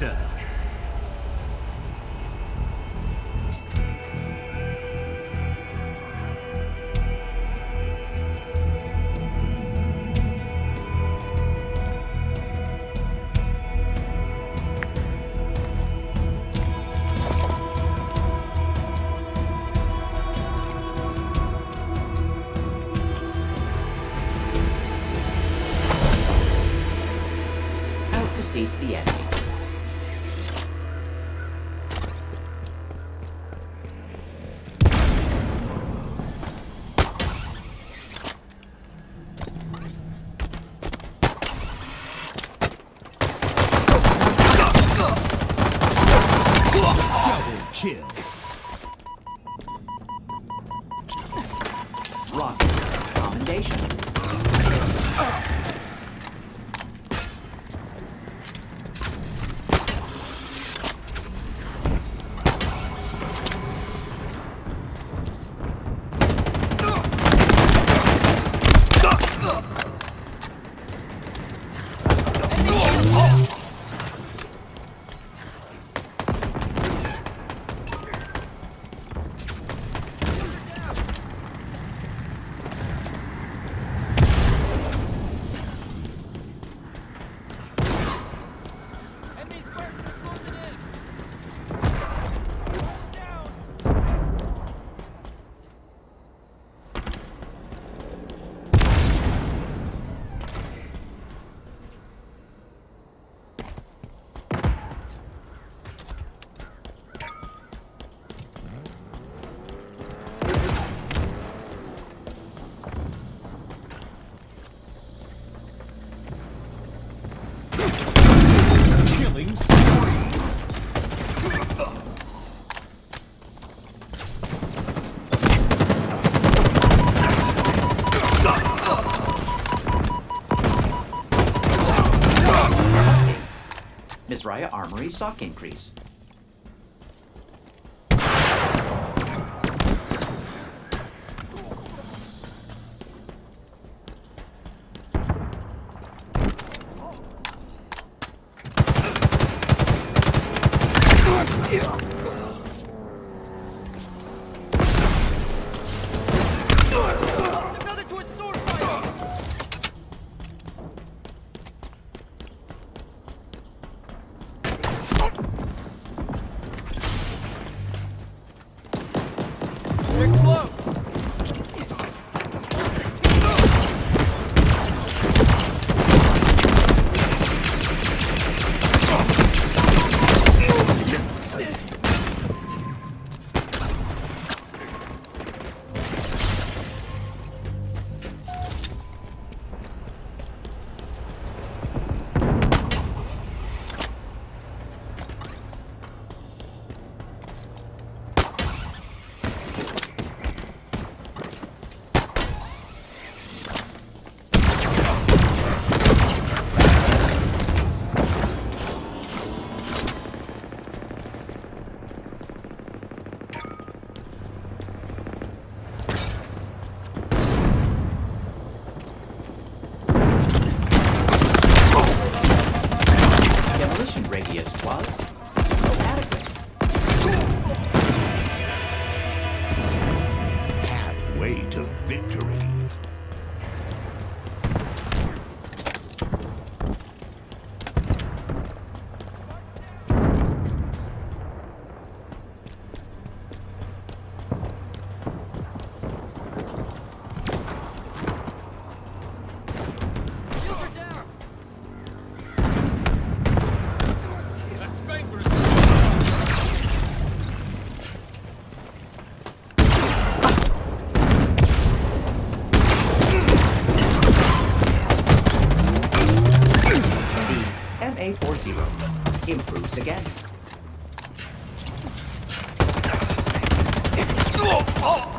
Master. the enemy. kill. Rocket. Commendation. Oh! Israel Armory stock increase. 哦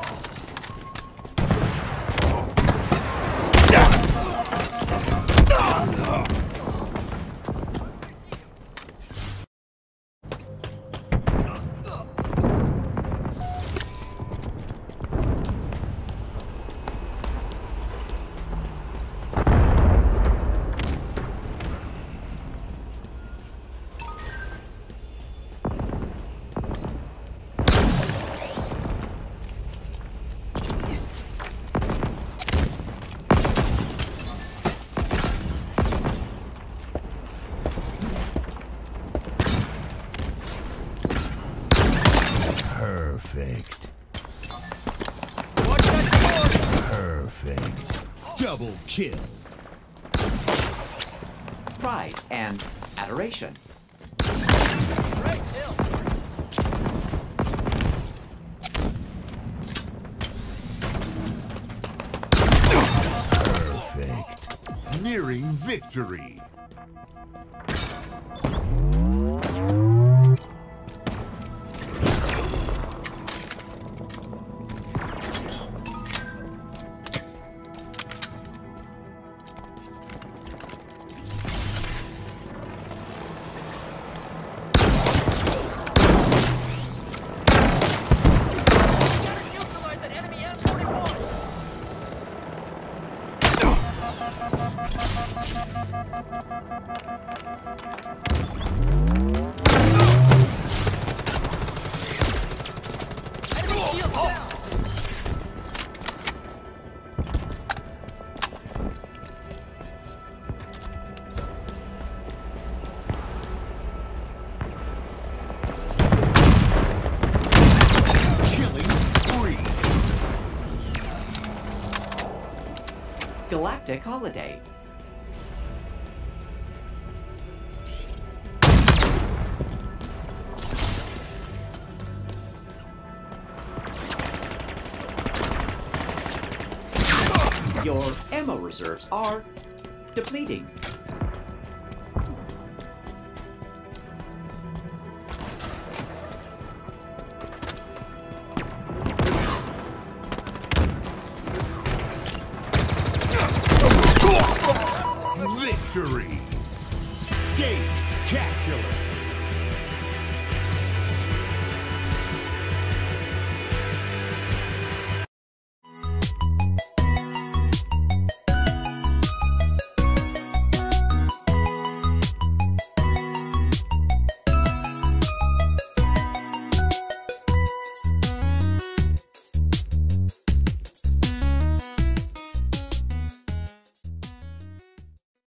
Perfect. Perfect. Double kill. Pride and adoration. Great kill. Perfect. Nearing victory. Galactic holiday. Your ammo reserves are depleting. Victory. Spectacular.